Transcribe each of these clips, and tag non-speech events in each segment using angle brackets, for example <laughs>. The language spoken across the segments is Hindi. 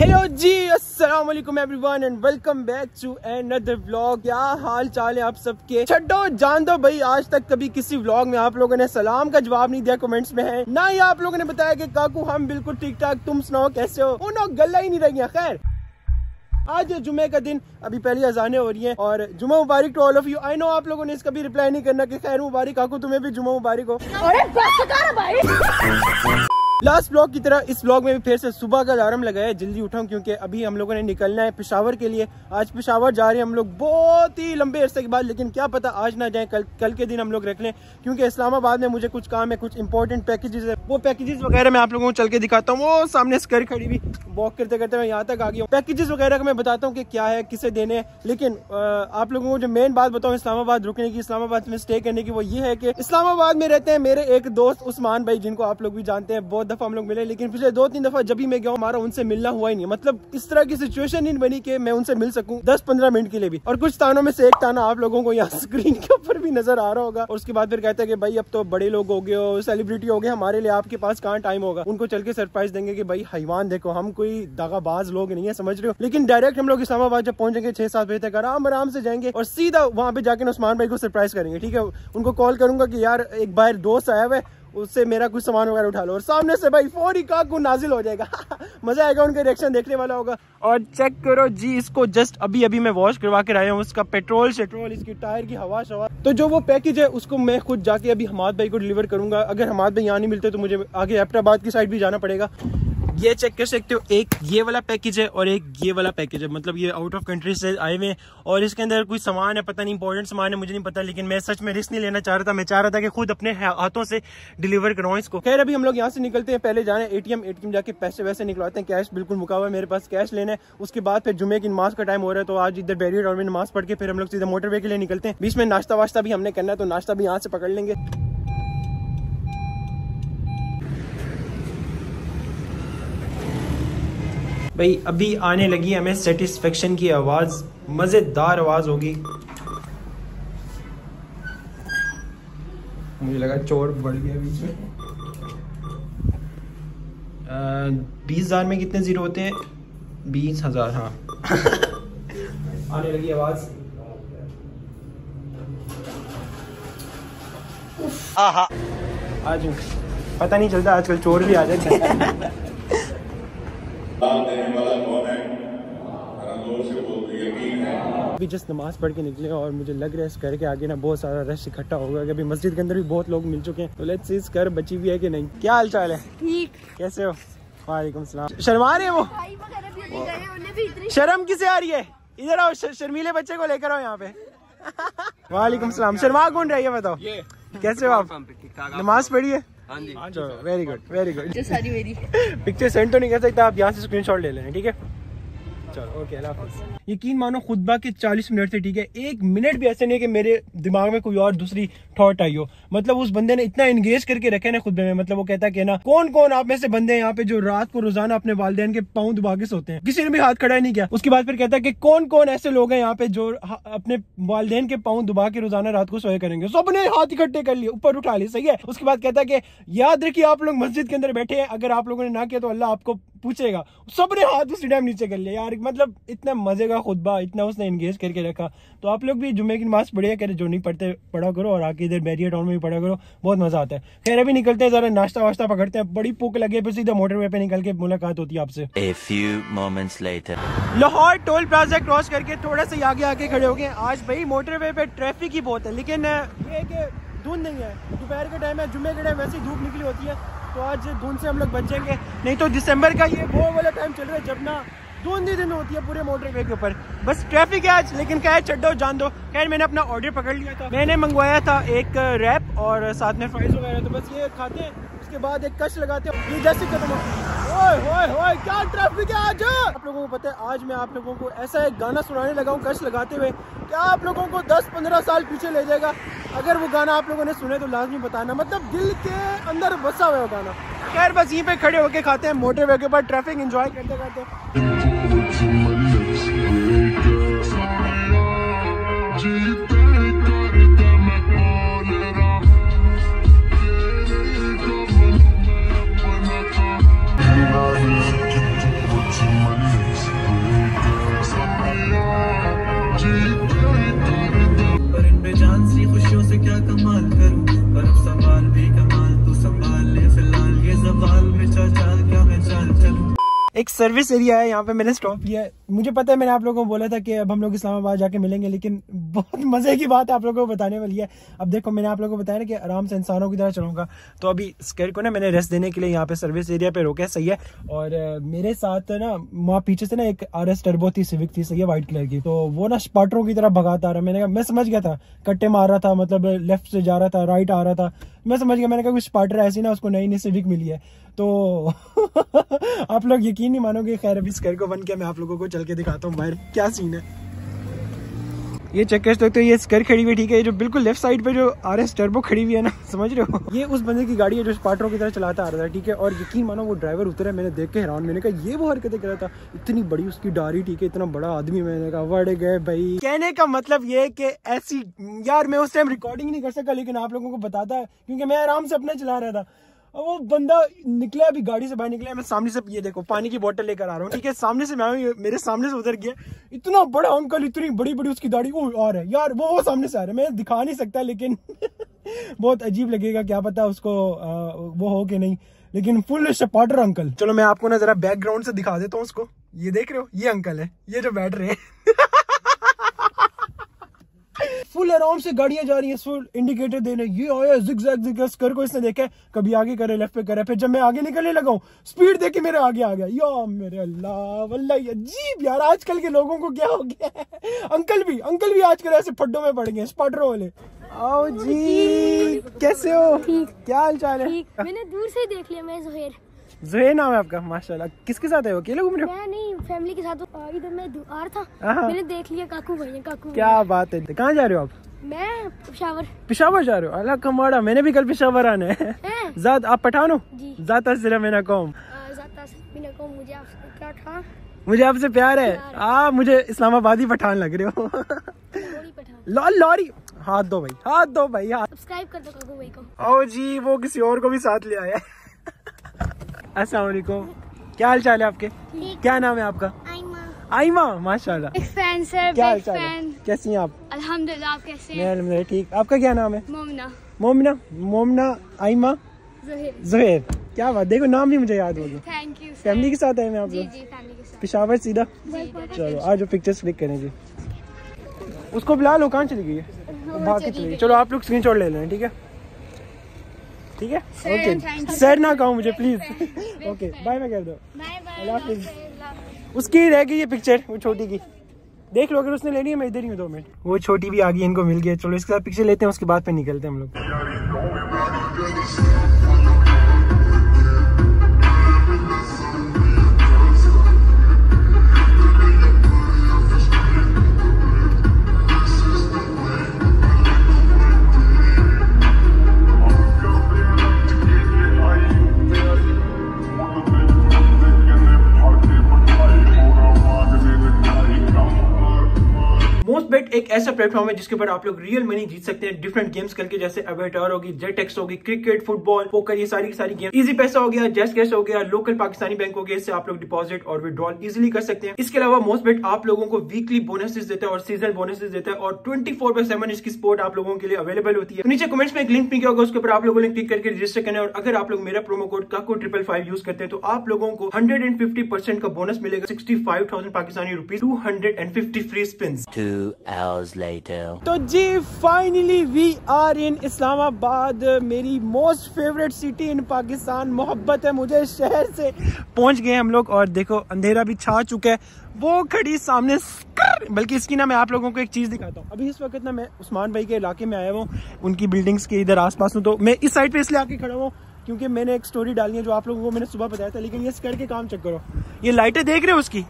हेलो जी अस्सलाम वालेकुम everyone and welcome back to another vlog क्या हाल चाल है आप सबके? छड्डो, जान दो भाई, आज तक कभी किसी व्लॉग में आप लोगों ने सलाम का जवाब नहीं दिया कमेंट्स में है। ना ही आप लोगों ने बताया कि काकू, हम बिल्कुल ठीक ठाक तुम सुनाओ, कैसे हो? उन गला ही नहीं रही खैर। आज जुमे का दिन, अभी पहली अजाने हो रही हैं, और जुमा मुबारक to all of you I know आप लोगों ने इसका भी रिप्लाई नहीं करना कि खैर मुबारक, काकू, तुम्हें भी जुमा मुबारक हो। अरे बस कर भाई। लास्ट ब्लॉग की तरह इस ब्लॉग में भी फिर से सुबह का अलार्म लगाया, जल्दी उठाऊं, क्योंकि अभी हम लोगों ने निकलना है पिशावर के लिए। आज पिशावर जा रहे हैं हम लोग बहुत ही लंबे अरसे के बाद, लेकिन क्या पता आज ना जाए, कल कल के दिन हम लोग रख लें, क्योंकि इस्लामाबाद में मुझे कुछ काम है, कुछ इंपॉर्टेंट पैकेजेस है। वो पैकेजेस वगैरह मैं आप लोगों को चल के दिखाता हूँ, वो सामने स्कर खड़ी भी वॉक करते करते मैं यहाँ तक आ गया हूँ। पैकेजेस वगैरह का मैं बताता हूँ कि क्या है, किसे देने हैं। लेकिन आप लोगों को जो मेन बात बताऊँ, इस्लामाबाद रुकने की, इस्लामाबाद में स्टे करने की, वो ये है कि इस्लामाबाद में रहते हैं मेरे एक दोस्त उस्मान भाई, जिनको आप लोग भी जानते हैं, बहुत दफ़ा हम लोग मिले, लेकिन पिछले दो तीन दफ़ा जब भी मैं गया हमारा उनसे मिलना हुआ ही नहीं मतलब इस तरह की सिचुएशन नहीं बनी कि मैं उनसे मिल सकूँ दस पंद्रह मिनट के लिए भी। और कुछ तानों में से एक ताना आप लोगों को यहाँ <laughs> स्क्रीन के ऊपर भी नज़र आ रहा होगा। और उसके बाद फिर कहते हैं कि भाई, अब तो बड़े लोग हो गए हो सेलिब्रिटी हो गए, हमारे लिए आपके पास कहाँ टाइम होगा? उनको चल के सरप्राइज़ देंगे कि भाई, हैवान देखो, हम कोई दगाबाज लोग नहीं है, समझ रहे हो? लेकिन डायरेक्ट हम लोग इस्लामाबाद जब पहुँचेंगे, छह सात बजे तक आराम आराम से जाएँगे और सीधा वहाँ पे जाके उस्मान भाई को सरप्राइज़ करेंगे, ठीक है? उनको कॉल करूँगा कि यार, एक बार दोस्त आया हुआ उससे मेरा कुछ सामान वगैरह उठा लो। और सामने से भाई फोरी का को नाजिल हो जाएगा। <laughs> मज़ा आएगा, उनका रिएक्शन देखने वाला होगा। और चेक करो जी, इसको जस्ट अभी अभी मैं वॉश करवा के आया हूँ। उसका पेट्रोल शेट्रोल इसकी टायर की हवा, शवा। तो जो वो पैकेज है, उसको मैं खुद जाके अभी हमाद भाई को डिलीवर करूँगा। अगर हमाद भाई यहाँ नहीं मिलते तो मुझे आगे एपटाबाद की साइड भी जाना पड़ेगा। ये चेक कर सकते हो, एक ये वाला पैकेज है और एक ये वाला पैकेज है। मतलब ये आउट ऑफ़ कंट्री से आए हुए और इसके अंदर कोई सामान है, पता नहीं इंपॉर्टेंट सामान है, मुझे नहीं पता, लेकिन मैं सच में रिस्क नहीं लेना चाह रहा था। मैं चाह रहा था कि खुद अपने हाथों से डिलीवर करवाऊँ इसको। खैर, अभी हम लोग यहाँ से निकलते हैं, पहले जाने एटीएम एटीएम जाके पैसे वैसे निकलवाते हैं कैश बिल्कुल मुका हुआ है, मेरे पास कैश लेना उसके बाद फिर जुमे की नमाज़ का टाइम हो रहा है तो आज इधर बैरियर और नमाज़ पढ़ के फिर हम लोग सीधा मोटरवे के लिए निकलते हैं। बीच में नाश्ता वाश्ता भी हमने करना है तो नाश्ता भी यहाँ से पकड़ लेंगे। भाई अभी आने लगी हमें सेटिस्फेक्शन की आवाज़। मज़ेदार आवाज़ होगी। मुझे लगा चोर बढ़ गया बीच में। बीस हज़ार में कितने ज़ीरो होते हैं? बीस हज़ार हाँ। <coughs> आने लगी आवाज़। आज पता नहीं चलता आजकल चोर भी आ जाते हैं। <laughs> देने वाला कौन है अभी जस्ट नमाज़ पढ़ के निकले और मुझे लग रहा है इस घर के आगे ना बहुत सारा रश इकट्ठा होगा। अभी मस्जिद के अंदर भी बहुत लोग मिल चुके हैं। तो लेट्स इस घर बची हुई है कि नहीं। क्या हाल चाल है? ठीक। कैसे हो? वालेकुम सलाम। शर्मा रहे वो शर्म किसे आ रही है? इधर आओ शर्मीले बच्चे को लेकर आओ यहाँ पे। वालेकुम सलाम। शर्मा कौन रही है बताओ? कैसे हो आप नमाज़ पढ़ी है? वेरी गुड वेरी गुड सारी। मेरी। <laughs> पिक्चर सेंड तो नहीं कर सकता आप यहाँ से स्क्रीनशॉट ले लेना ठीक है? चलो ओके अल्लाह यकीन मानो खुतबा के 40 मिनट से ठीक है एक मिनट भी ऐसे नहीं कि मेरे दिमाग में कोई और दूसरी थॉट आई हो। मतलब उस बंदे ने इतना एंगेज करके रखे ना खुतबे में मतलब वो कहता है कि ना कौन कौन आप में से बंदे हैं यहाँ पे जो रात को रोज़ाना अपने वालदेन के पाँव दुबा के सोते हैं? किसी ने भी हाथ खड़ा नहीं किया। उसके बाद फिर कहता है कि कौन कौन ऐसे लोग हैं यहाँ पे जो अपने वालदेन के पाँव दुबा के रोज़ाना रात को सोए करेंगे? सबने हाथ इकट्ठे कर लिए ऊपर उठा लिए सही है? उसके बाद कहता है कि याद रखिए आप लोग मस्जिद के अंदर बैठे हैं अगर आप लोगों ने ना किया तो अल्लाह आपको पूछेगा सबने हाथ उसी टाइम नीचे कर लिया। यार मतलब इतना मज़े का खुतबा इतना उसने एंगेज करके रखा। तो आप लोग भी जुम्मे की नमाज़ पढ़िए कह रहे जो नहीं पढ़ते पढ़ा करो और आके इधर बैरियर टाउन में भी पढ़ा करो बहुत मज़ा आता है। खैर अभी निकलते हैं जरा नाश्ता वाश्ता पकड़ते हैं। बड़ी भूख लगे फिर सीधा मोटर वे पे निकल के मुलाकात होती है आपसे। लाहौर टोल प्लाजा क्रॉस करके थोड़ा सा आगे आके खड़े हो गए आज भाई मोटर वे पे ट्रैफ़िक ही बहुत है लेकिन ये धुंध नहीं है। दोपहर के टाइम है, जुम्मे के टाइम वैसे धूप निकली होती है तो आज धुंध से हम लोग बचेंगे। नहीं तो दिसंबर का ये वो वाला टाइम चल रहा है जब ना धुंध ही दिन होती है पूरे मोटरवे के ऊपर। बस ट्रैफ़िक है आज, लेकिन क्या है चड्डो जान दो। खैर, मैंने अपना ऑर्डर पकड़ लिया था। मैंने मंगवाया था एक रैप और साथ में फ्राइज वगैरह तो बस ये खाते हैं, उसके बाद एक कश लगाते हैं। ये जैसे खत्म ओए क्या ट्रैफ़िक है आज? आप लोगों को पता है, आज मैं आप लोगों को ऐसा एक गाना सुनाने लगा हूँ कश लगाते हुए। क्या आप लोगों को 10-15 साल पीछे ले जाएगा? अगर वो गाना आप लोगों ने सुने तो लाजमी बताना। मतलब दिल के अंदर बसा हुआ गाना। खैर, बस यहीं पे खड़े होके खाते हैं, मोटे वे के ऊपर ट्रैफ़िक एंजॉय करते करते सर्विस एरिया है, यहाँ पे मैंने स्टॉप किया है। मुझे पता है, मैंने आप लोगों को बोला था कि अब हम लोग इस्लामाबाद जाके मिलेंगे, लेकिन बहुत मज़े की बात है आप लोगों को बताने वाली है। अब देखो, मैंने आप लोगों को बताया ना कि आराम से इंसानों की तरह चलूँगा। तो अभी स्केर को ना मैंने रेस्ट देने के लिए यहाँ पे सर्विस एरिया पे रोके सही है। और मेरे साथ ना, वहाँ पीछे से ना एक आर एस टर्बो थी सिविक थी, सही है व्हाइट कलर की। तो वो ना स्पाटरों की तरह भगाता रहा। मैंने कहा, मैं समझ गया था, कट्टे मार रहा था मतलब लेफ़्ट से जा रहा था राइट आ रहा था। मैं समझ गया, मैंने कहा कुछ पार्टनर ऐसी ना, उसको नई नई सिविक मिली है। तो <laughs> आप लोग यकीन नहीं मानोगे, खैर, अभी स्कर को बन के मैं आप लोगों को चल के दिखाता हूँ बाहर क्या सीन है। ये चेक कर सकते हो ये स्कर खड़ी हुई ठीक है? जो बिल्कुल लेफ़्ट साइड पे जो आर एस टर्बो खड़ी हुई है ना <laughs> समझ रहे हो? ये उस बंदे की गाड़ी है जो स्पाटरों की तरह चलाता आ रहा था ठीक है? और यकीन मानो वो ड्राइवर उतरा मैंने देख के हैरान मैंने कहा ये वो हरकतें कर रहा था इतनी बड़ी उसकी डारी ठीक है? इतना बड़ा आदमी मैंने कहा वर्ड गए भाई। कहने का मतलब ये कि ऐसी यार मैं उस टाइम रिकॉर्डिंग नहीं कर सका लेकिन आप लोगों को बताता है क्योंकि मैं आराम से अपना चला रहा था। और वो बंदा निकला अभी गाड़ी से बाहर निकला मैं सामने से ये देखो पानी की बोतल लेकर आ रहा हूँ ठीक है? सामने से मैं मेरे सामने से उधर गया। इतना बड़ा अंकल इतनी बड़ी बड़ी उसकी दाढ़ी वो और है। यार वो वो सामने से आ रहा है। मैं दिखा नहीं सकता लेकिन <laughs> बहुत अजीब लगेगा क्या पता उसको आ, वो हो कि नहीं। लेकिन फुल सपाटर अंकल चलो मैं आपको ना जरा बैकग्राउंड से दिखा देता हूँ उसको। ये देख रहे हो? ये अंकल है। ये जो बैठ रहे हैं। <laughs> फुल आराम से गाड़ियाँ जा रही है फुल इंडिकेटर देने। ये आया जिग जैग जिग कर को इसने देखा कभी आगे करे लेफ़्ट पे करे फिर जब मैं आगे निकलने लगा हूँ स्पीड देख के मेरे आगे आ गया। या मेरे अल्लाह वल्लाह अजीब यार आजकल के लोगों को क्या हो गया है? अंकल भी अंकल भी आजकल ऐसे फड्डों में पड़ गए स्पाटरों वाले। आओ जी कैसे हो? क्या हाल चाल है मैंने दूर से देख लिया मैं जुहेर। जुहेर नाम है आपका माशाल्लाह। किसके साथ है? वो अकेले घूम रहे हो? मैं नहीं फैमिली के साथ इधर मैं आ रहा हाँ। था मैंने देख लिया काकू भाई हैं, काकू क्या बात है। कहाँ जा रहे हो आप? मैं पेशावर। पिशावर जा रहे हो? अल्लाह कमाड़ा मैंने भी कल पिशावर आना है। जात आप पठान? हो जाता जिला मेरा कौम। मुझे आपसे क्या था? मुझे आपसे प्यार है। आ मुझे इस्लामाबादी पठान लग रहे हो। थोड़ी पठान। लॉ लॉरी हाथ दो भाई हाथ दो भाई हाथ। सब्सक्राइब कर दो भाई को। ओ जी वो किसी और को भी साथ ले आया है। अस्सलाम क्या हाल चाल है आपके? क्या नाम है आपका? आईमा माशाल्लाह। फ़ैन सर क्या हाल चाल है? कैसी हैं आप? अल्हम्दुलिल्लाह आप कैसे हैं? ठीक। आपका क्या नाम है? मोमना। मोमना मोमना आईमा जहीर। क्या बात देखो नाम भी मुझे याद हो गया। थैंक यू फैमिली के साथ आए हैं आप लोग। पिशावर सीधा। चलो आज जो पिक्चर्स क्लिक करें जी। उसको बुला लो कहाँ चली गई है? भाग के चली गई। चलो आप लोग स्क्रीन ले लें ठीक है? ठीक है? ओके सर ना कहो मुझे प्लीज़ ओके बाय मैं कह दो बाय अल्लाह हाफिज। उसकी रह गई ये पिक्चर वो छोटी की। देख लो अगर उसने लेनी है मैं इधर ही हूँ दो मिनट। वो छोटी भी आ गई इनको मिल गया। चलो इसके साथ पिक्चर लेते हैं उसके बाद पे निकलते हैं हम लोग। एक ऐसा प्लेटफॉर्म है जिसके ऊपर आप लोग रियल मनी जीत सकते हैं। डिफरेंट गेम्स करके, जैसे अवेटर होगी जेटेक्स होगी क्रिकेट फुटबॉल पोकर ये सारी सारी गेम इजी पैसा हो गया जस्ट कैश हो गया लोकल पाकिस्तानी बैंक हो गया, इससे आप लोग डिपॉजिट और विद्रॉल इजिली कर सकते हैं। इसके अलावा मोस्ट बेट आप लोगों को वीकली बोनसेस देता है और सीज़न बोनसेस देता है और ट्वेंटी फोर बाय सेवन इसकी स्पोर्ट आप लोगों के लिए अवेलेबल होती है। तो नीचे कमेंट्स में एक लिंक भी होगा, उसके ऊपर आप लोगों ने क्लिक करके रजिस्टर करना और अगर आप लोग मेरा प्रोमो कोड काको ट्रिपल फाइव यूज़ करते हैं तो आप लोगों को हंड्रेड एंड फिफ्टी परसेंट का बोनस मिलेगा। Sixty five thousand Pakistani rupees two hundred and fifty free spin hours later. तो जी finally we are in Islamabad मेरी most favourite city in Pakistan मोहब्बत है मुझे शहर से। पहुँच गए हम लोग और देखो, अंधेरा भी छा चुका है। वो खड़ी सामने बल्कि इसकी ना मैं आप लोगों को एक चीज़ दिखाता हूँ। अभी इस वक्त ना मैं उस्मान भाई के इलाके में आया हूँ, उनकी बिल्डिंग्स के इधर आसपास हूँ तो मैं इस साइड पे इसलिए आके खड़ा हूँ, क्योंकि मैंने एक स्टोरी डाली है जो आप लोगों को मैंने सुबह बताया था, लेकिन ये स्कर के काम चेक करो ये लाइटें देख रहे हो उसकी?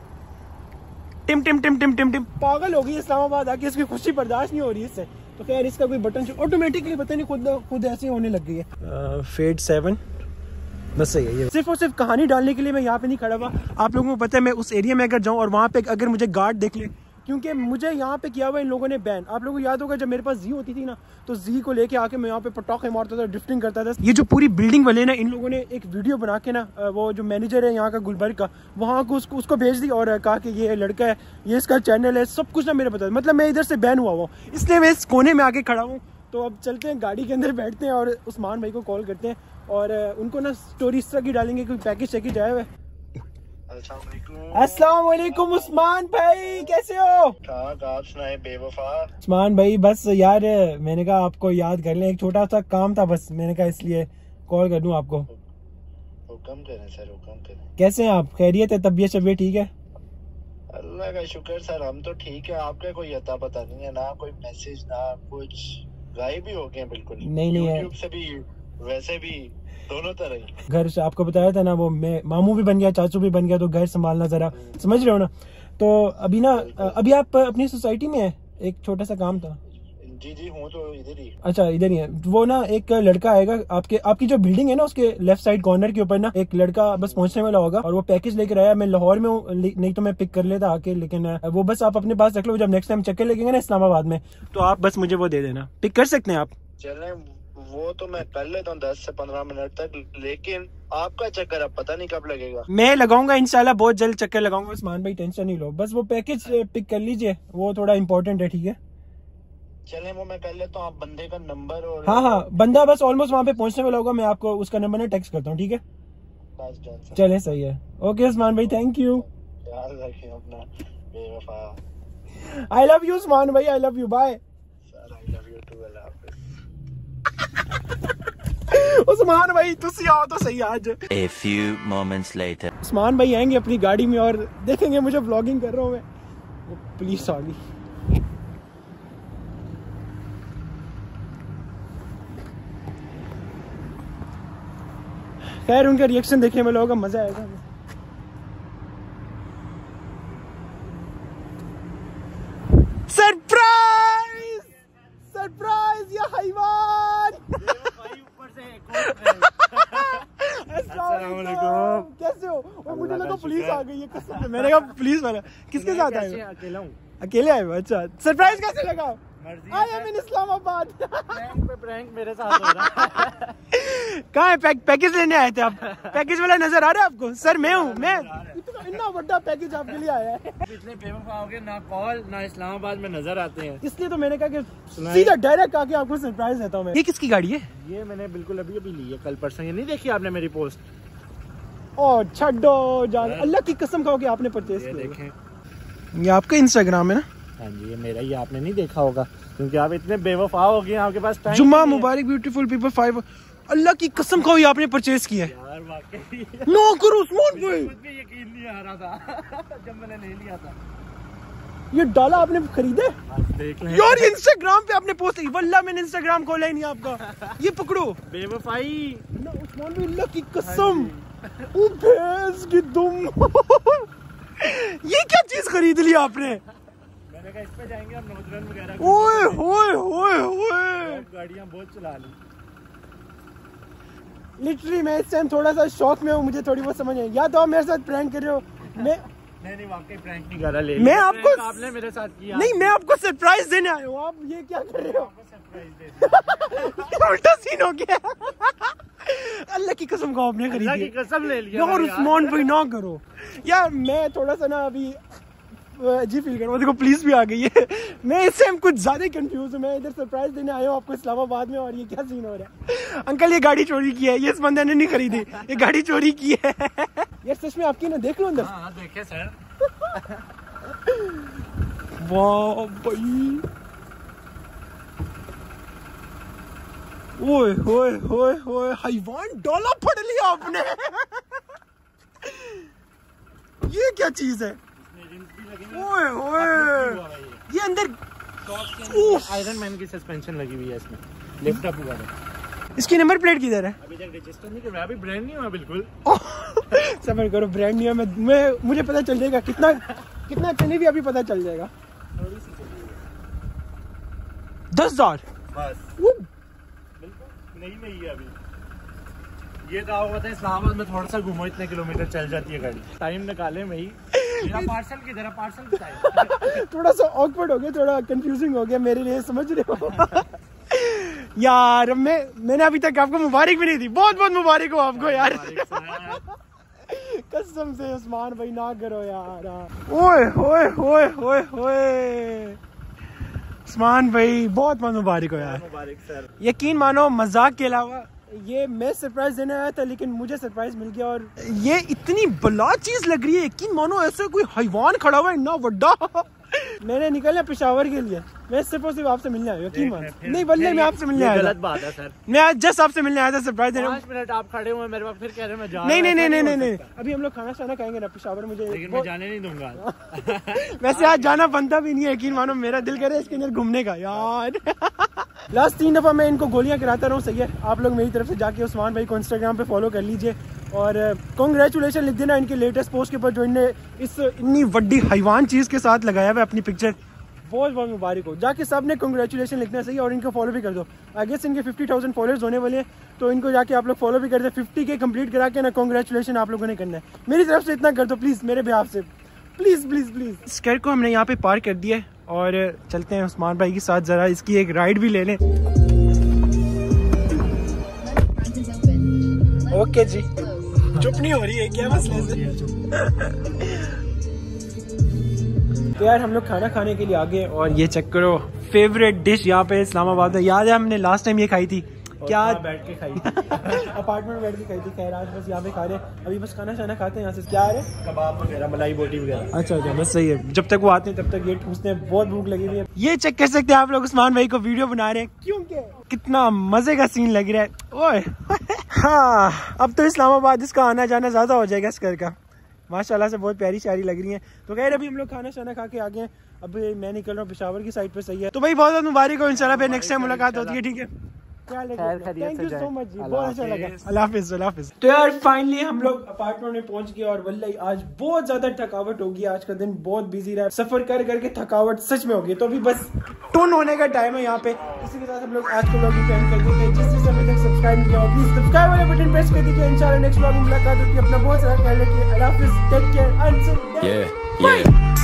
टिम टिम टिम टिम टिम टिम। पागल हो गई इस्लामाबाद आके इसकी खुशी बर्दाश्त नहीं हो रही इससे। तो खैर इसका कोई बटन ऑटोमेटिकली पता नहीं खुद खुद ऐसे होने लग गई है। फेड सेवन बस सही है ये। सिर्फ़ और सिर्फ़ कहानी डालने के लिए मैं यहाँ पे नहीं खड़ा हुआ। आप लोगों को पता है मैं उस एरिया में अगर जाऊँ और वहाँ पे अगर मुझे गार्ड देख ले क्योंकि मुझे यहाँ पे किया हुआ इन लोगों ने बैन। आप लोगों को याद होगा, जब मेरे पास जी होती थी ना तो जी को लेके आके मैं यहाँ पे पटाखे मारता था ड्रिफ्टिंग करता था। ये जो पूरी बिल्डिंग वाले ना, इन लोगों ने एक वीडियो बना के ना वो जो मैनेजर है यहाँ का, गुलबर्ग का, वहाँ को उसको उसको भेज दी और कहा कि ये लड़का है, ये इसका चैनल है, सब कुछ ना मेरे पता मतलब मैं इधर से बैन हुआ हुआ इसलिए मैं इस कोने में आके खड़ा हूँ। तो अब चलते हैं, गाड़ी के अंदर बैठते हैं और उस्मान भाई को कॉल करते हैं और उनको ना स्टोरी इस तरह की डालेंगे, कोई पैकेज शैकेज आया हुआ है? अस्सलाम वालेकुम उस्मान भाई कैसे हो? ठाक आप सुनाए बेवफा। उस्मान भाई बस यार मैंने कहा आपको याद कर लें एक छोटा सा काम था बस मैंने कहा इसलिए कॉल कर दूँ आपको। हुक्म करें सर हुक्म करें। कैसे हैं आप? खैरियत है तबीयत शबीयत ठीक है? अल्लाह का शुक्र सर हम तो ठीक है आपका कोई अता पता नहीं है ना कोई मैसेज ना कुछ गायब ही हो गए बिल्कुल। नहीं, नहीं। यूट्यूब से भी वैसे भी दोनों तरह घर से आपको बताया था ना वो मैं मामू भी बन गया चाचू भी बन गया तो घर संभालना जरा समझ रहे हो ना? तो अभी ना अभी आप अपनी सोसाइटी में है? एक छोटा सा काम था। जी जी हूँ तो इधर ही। अच्छा इधर ही है। वो ना एक लड़का आएगा आपके आपकी जो बिल्डिंग है ना उसके लेफ़्ट साइड कॉर्नर के ऊपर ना एक लड़का बस पहुँचने वाला होगा और वो पैकेज लेकर आया। मैं लाहौर में हूँ नहीं तो मैं पिक कर लेता आके लेकिन वो बस आप अपने पास रख लो जब नेक्स्ट टाइम चक्कर लगेगा ना इस्लामाबाद में। तो आप बस मुझे वो दे देना। पिक कर सकते हैं आप? चलें वो तो मैं कर लेता हूँ दस से पंद्रह मिनट तक लेकिन आपका चक्कर अब पता नहीं कब लगेगा। मैं लगाऊँगा इंशाल्लाह बहुत जल्द चक्कर लगाऊँगा। उस्मान भाई टेंशन नहीं लो। बस वो पैकेज पिक कर लीजिए। वो थोड़ा इंपॉर्टेंट है ठीक है? चलें वो मैं कर लेता हूँ। आप बंदे का नंबर और हाँ हाँ। बंदा बस ऑलमोस्ट वहाँ पे पहुँचने वाला होगा। मैं आपको उसका नंबर ना टेक्स्ट करता हूँ ठीक है? चले सही है। ओके उस्मान भाई thank you I love you Usman भाई। I love you bye sir I love you too अल्लाह हाफिज <laughs> उस्मान भाई तुसी आओ तो सही आज। A few moments later. Usman भाई आएँगे अपनी गाड़ी में और देखेंगे मुझे ब्लॉगिंग कर रहा हूँ मैं। वो पुलिस आ गई। खैर उनका रिएक्शन देखने में होगा मज़ा आएगा। सरप्राइज़ सरप्राइज़ या हैवान अस्सलाम वालेकुम कैसे हो और मुझे लगा पुलिस आ गई है कसम मैंने कहा पुलिस वाला किसके साथ आए अकेला हूँ? अकेले आए हो? अच्छा। सरप्राइज़ कैसे लगा? I am in Islamabad prank मेरे साथ हो रहा है। <laughs> कहाँ है? पैक, पैकेज लेने आए थे आप? पैकेज वाला नज़र आ रहा है आपको? सर मैं हूँ मैं। इतना इतना बड़ा पैकेज आपके लिए आया है। ना कॉल ना इस्लामाबाद में नज़र आते हैं। इसलिए तो मैंने कहा कि सीधा डायरेक्ट आके आपको सरप्राइज़ देता हूँ मैं। ये किसकी गाड़ी है? ये मैंने बिल्कुल अभी अभी ली है कल परसों। ये नहीं देखी आपने मेरी पोस्ट ओ छड्डो जान। अल्लाह की कसम खाओ कि आपने परचेज ये किया देखें। ये आपका इंस्टाग्राम है ना? हाँ जी ये मेरा ही आपने नहीं देखा होगा क्योंकि आप इतने बेवफा हो गए आपके पास टाइम जुम्मा मुबारक ब्यूटीफुल पीपल फाइव अल्लाह की कसम खाओ ये आपने परचेज किया है। नो करो उस्मान भाई यकीन नहीं आ रहा था <laughs> जब मैंने ले लिया था। ये डाला आपने खरीदे? यार इंस्टाग्राम पे आपने पोस्ट वल्ला मैंने इंस्टाग्राम खोला ही नहीं आपका। ये पकड़ो। बेवफाई। ना उस्मान भाई अल्लाह की कसम। ओ भैंस की दुम। ये क्या चीज़ खरीद ली आपने? मैंने कहा इस पे जाएँगे हम नौजवान वगैरह ओए होए होए होए। गाड़ियाँ बहुत चला ली। लिटरली मैं इस टाइम थोड़ा सा शौक में हूँ मुझे थोड़ी बहुत समझ आई या तो आप मेरे साथ प्रैंक कर रहे हो। मैं नहीं नहीं वाकई प्रैंक नहीं करा ले मैं आपको- आपने मेरे साथ किया। नहीं मैं आपको सरप्राइज़ देने आया हूँ। आप ये क्या कर रहे हो? आपको सरप्राइज़ दे <laughs> उल्टा सीन हो गया। अल्लाह की कसम को आपने अल्लाह की कसम ले लिया यार उस्मान भाई ना करो। यार मैं थोड़ा सा ना अभी अजीब फील कर रहा हूँ। देखो पुलिस भी आ गई है। मैं इससे हम कुछ ज़्यादा कंफ्यूज हूँ। मैं इधर सरप्राइज़ देने आया हूँ आपको इस्लामाबाद में और ये क्या सीन हो रहा है? अंकल ये गाड़ी चोरी की है। ये इस बंदे ने नहीं खरीदी। ये गाड़ी चोरी की है। यार सच में आपकी ना देख लो अंदर। हाँ हाँ, देखे सर। वाह भाई। ओए होए होए होए हैवान डॉलर पड़ लिया आपने। ये क्या चीज़ है? ओए होए ये अंदर आयरन मैन की सस्पेंशन लगी हुई है इसमें। लिफ्ट अप हुआ है। इसकी नंबर प्लेट किधर है? अभी तक रजिस्टर नहीं करवाया अभी ब्रांड नहीं हुआ बिल्कुल। सबर करो ब्रांड नहीं है। मैं, मैं मुझे पता चल जाएगा कितना कितना चले भी अभी पता चल जाएगा। दस हज़ार। बस। उफ। नहीं नहीं है अभी। ये तो होता है इस्लामाबाद में थोड़ा सा घूमो इतने किलोमीटर चल जाती है गाड़ी। टाइम निकाले में ही मेरा पार्सल किधर है? पार्सल बताए <laughs> थोड़ा सा ऑकवर्ड हो गया थोड़ा कंफ्यूजिंग हो गया मेरे लिए समझ रहे हो? <laughs> यार मैं मैंने अभी तक आपको मुबारक भी नहीं दी। बहुत बहुत मुबारक हो आपको यार। <laughs> कसम से उस्मान भाई ना करो यार। ओए होए होए होए होए। उस्मान भाई बहुत बहुत मुबारक हो यार। मुबारक सर। यकीन मानो मज़ाक के अलावा ये मैं सरप्राइज़ देने आया था लेकिन मुझे सरप्राइज़ मिल गया और ये इतनी बला चीज़ लग रही है यकीन मानो ऐसे कोई हैवान खड़ा हुआ है इतना वड्डा। <laughs> मैंने निकला पिशावर के लिए। मैं सिर्फ़ और सिर्फ़ आपसे मिलने आया यकीन मानो। नहीं बल्ले मैं आपसे मिलने आया गलत बात है सर। मैं आज जस्ट आपसे मिलने आया था सरप्राइज़ देने। पाँच मिनट आप खड़े हुए मेरे पास फिर कह रहे मैं जा नहीं नहीं नहीं नहीं नहीं अभी हम लोग खाना शाना खाएँगे ना पेशावर मुझे लेकिन मैं जाने नहीं दूँगा। <laughs> वैसे आज जाना बनता भी नहीं है यकीन मानो मेरा दिल करे इसके अंदर घूमने का यार। <laughs> लास्ट तीन दफ़ा मैं इनको गोलियाँ कराता रहूँ सही है। आप लोग मेरी तरफ़ से जाके उस्मान भाई को इंस्टाग्राम पे फॉलो कर लीजिए। और कॉन्ग्रेचुलेशन लिख देना इनके लेटेस्ट पोस्ट के ऊपर जो इनने इस इतनी वड्डी हैवान चीज़ के साथ लगाया हुआ अपनी पिक्चर बहुत बहुत मुबारक हो। जाके सबने कॉन्ग्रेचुलेशन लिखना सही और इनको फॉलो भी कर दो। आई गेस इनके फिफ्टी थाउज़ेंड फॉलोअर्स होने वाले हैं तो इनको जाके आप लोग फॉलो भी कर दे। फिफ्टी के कंप्लीट करा के ना कॉन्ग्रेचुलेशन आप लोगों ने करना है। मेरी तरफ़ से इतना कर दो प्लीज़ मेरे बिहार से। प्लीज़ प्लीज़ प्लीज़ इस कार को हमने यहाँ पे पार कर दिया है और चलते हैं उस्मान भाई के साथ जरा इसकी एक राइड भी ले लें। ओके जी। चुप नहीं हो रही है क्या मसला से तो यार हम लोग खाना खाने के लिए आ गए और ये चेक करो फेवरेट डिश यहाँ पे इस्लामाबाद में याद है हमने लास्ट टाइम ये खाई थी? क्या बैठ के खाई अपार्टमेंट में <laughs> बैठ के खाई थी। खैर आज बस यहाँ पे खा रहे अभी बस खाना शाना खाते हैं यहाँ से। क्या आ रहे हैं? कबाब वगैरह मलाई बोटी वगैरह। अच्छा अच्छा बस सही है। जब तक वो आते हैं तब तक ये ठूसते हैं। बहुत भूख लगी हुई है। ये चेक कर सकते हैं आप लोग उस्मान भाई को वीडियो बना रहे हैं। क्योंकि कितना मज़े का सीन लग रहा है। ओए। <laughs> हाँ अब तो इस्लामाबाद इसका आना जाना ज़्यादा हो जाएगा इस घर का। माशाल्लाह से बहुत प्यारी शायरी लग रही है। तो खैर, अभी हम लोग खाना शाना खा के आ गए अब मैं निकल रहा हूँ, पिशावर की साइड पर सही है। तो भाई, बहुत बहुत मुबारक हो, इंशाल्लाह फिर नेक्स्ट टाइम मुलाकात होती है, ठीक है? थैंक यू सो मच जी। बहुत अच्छा लगा। अल्लाह हाफिज अल्लाह हाफिज। तो यार फाइनली हम लोग अपार्टमेंट में पहुँच गए और वल्लही आज बहुत ज़्यादा थकावट होगी। आज का दिन बहुत बिज़ी रहा। सफ़र कर करके थकावट सच में होगी। तो अभी बस टोन होने का टाइम है यहाँ पे। इसी के साथ हम लोग आज के ब्लॉग कर देते हैं। अभी तक सब्सक्राइब नहीं किया प्लीज़ सब्सक्राइब वाले बटन प्रेस कर दीजिए। इंशाल्लाह नेक्स्ट ब्लॉग में मुलाकात होती है अपना बहुत सारा ख्याल रखिए। अल्लाह हाफिज। Take care.